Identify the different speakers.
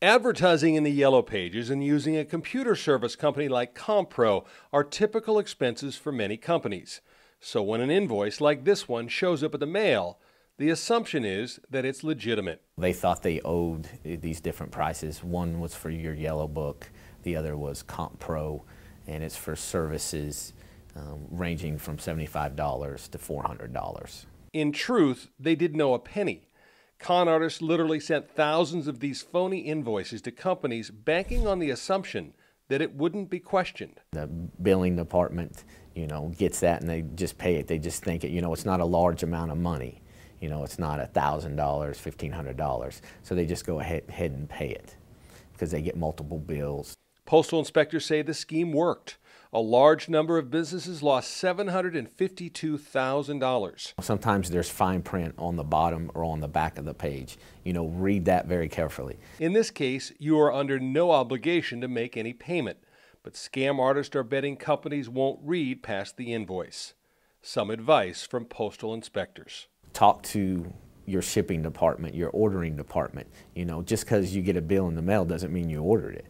Speaker 1: Advertising in the yellow pages and using a computer service company like Compro are typical expenses for many companies. So when an invoice like this one shows up at the mail, the assumption is that it's legitimate.
Speaker 2: They thought they owed these different prices. One was for your yellow book, the other was Compro, and it's for services um, ranging from $75 to $400.
Speaker 1: In truth, they didn't know a penny. Con artists literally sent thousands of these phony invoices to companies banking on the assumption that it wouldn't be questioned.
Speaker 2: The billing department, you know, gets that and they just pay it. They just think it, you know, it's not a large amount of money. You know, it's not $1,000, $1,500. So they just go ahead, ahead and pay it because they get multiple bills.
Speaker 1: Postal inspectors say the scheme worked. A large number of businesses lost $752,000.
Speaker 2: Sometimes there's fine print on the bottom or on the back of the page. You know, read that very carefully.
Speaker 1: In this case, you are under no obligation to make any payment, but scam artists are betting companies won't read past the invoice. Some advice from postal inspectors.
Speaker 2: Talk to your shipping department, your ordering department. You know, just because you get a bill in the mail doesn't mean you ordered it.